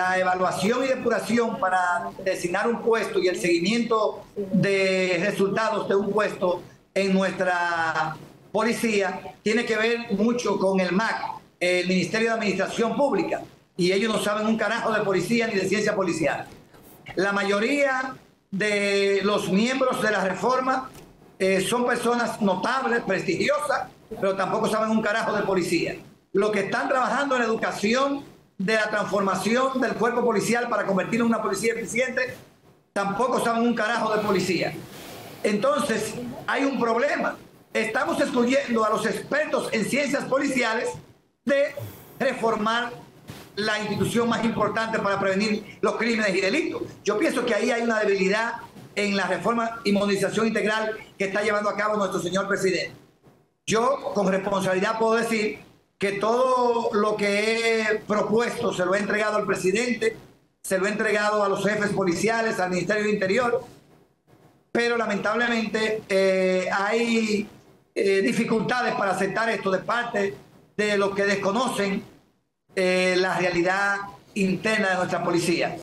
la evaluación y depuración para designar un puesto y el seguimiento de resultados de un puesto en nuestra policía tiene que ver mucho con el MAC, el Ministerio de Administración Pública, y ellos no saben un carajo de policía ni de ciencia policial. La mayoría de los miembros de la reforma eh, son personas notables, prestigiosas, pero tampoco saben un carajo de policía. Los que están trabajando en educación de la transformación del cuerpo policial para convertirlo en una policía eficiente, tampoco saben un carajo de policía. Entonces, hay un problema. Estamos excluyendo a los expertos en ciencias policiales de reformar la institución más importante para prevenir los crímenes y delitos. Yo pienso que ahí hay una debilidad en la reforma y modernización integral que está llevando a cabo nuestro señor presidente. Yo con responsabilidad puedo decir que todo lo que he propuesto se lo he entregado al presidente, se lo he entregado a los jefes policiales, al Ministerio de Interior, pero lamentablemente eh, hay eh, dificultades para aceptar esto de parte de los que desconocen eh, la realidad interna de nuestra policía.